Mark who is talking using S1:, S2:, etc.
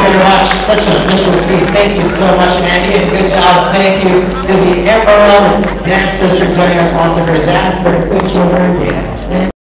S1: very much. Such an official treat. Thank you so much, Andy, and good job. Thank you to the Emerald Dance District joining us once for that particular dance.